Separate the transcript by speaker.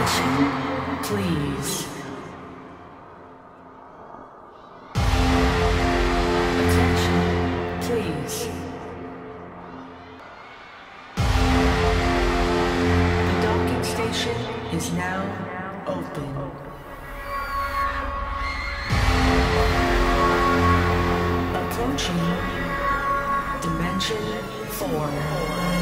Speaker 1: Attention, please. Attention, please. The docking station is now open. Approaching Dimension 4.